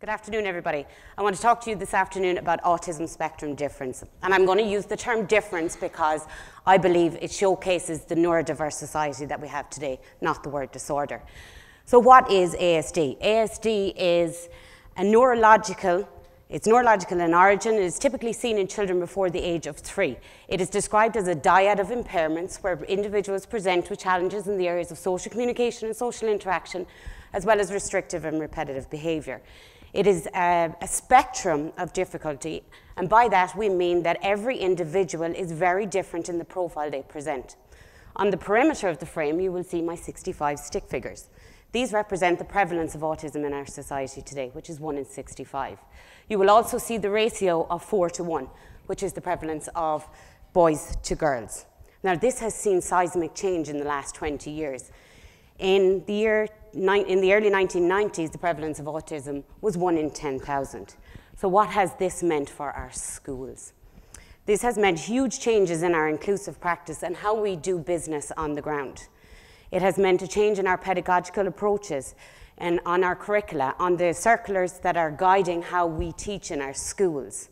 Good afternoon, everybody. I want to talk to you this afternoon about autism spectrum difference. And I'm going to use the term difference because I believe it showcases the neurodiverse society that we have today, not the word disorder. So, what is ASD? ASD is a neurological it's neurological in origin and is typically seen in children before the age of three. It is described as a dyad of impairments where individuals present with challenges in the areas of social communication and social interaction, as well as restrictive and repetitive behaviour. It is a, a, spectrum of difficulty, and by that we mean that every individual is very different in the profile they present. On the perimeter of the frame, you will see my 65 stick figures. These represent the prevalence of autism in our society today, which is 1 in 65. You will also see the ratio of 4 to 1, which is the prevalence of boys to girls. Now, this has seen seismic change in the last 20 years. In the, year, in the early 1990s, the prevalence of autism was 1 in 10,000. So, what has this meant for our schools? This has meant huge changes in our inclusive practice and how we do business on the ground. It has meant a change in our pedagogical approaches and on our curricula, on the circulars that are guiding how we teach in our schools.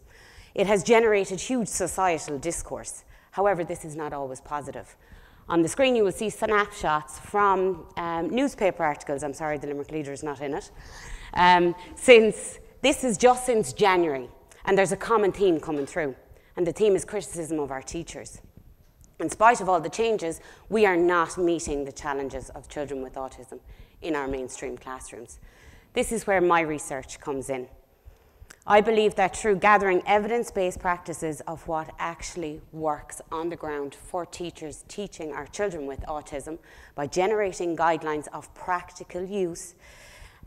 It has generated huge societal discourse. However, this is not always positive. On the screen, you will see snapshots from um, newspaper articles. I'm sorry, the Limerick Leader is not in it. Um, since this is just since January, and there's a common theme coming through, and the theme is criticism of our teachers. In spite of all the changes, we are not meeting the challenges of children with autism in our mainstream classrooms. This is where my research comes in. I believe that through gathering evidence based practices of what actually works on the ground for teachers teaching our children with autism, by generating guidelines of practical use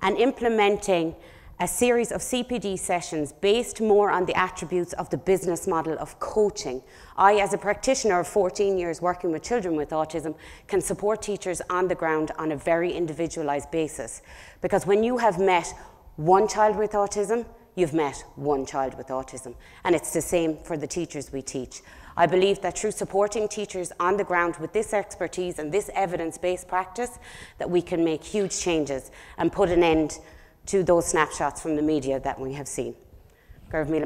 and implementing a series of CPD sessions based more on the attributes of the business model of coaching. I, as a practitioner of 14 years working with children with autism, can support teachers on the ground on a very individualised basis. Because when you have met one child with autism, you've met one child with autism. And it's the same for the teachers we teach. I believe that through supporting teachers on the ground with this expertise and this evidence-based practice, that we can make huge changes and put an end to those snapshots from the media that we have seen. Garv Mila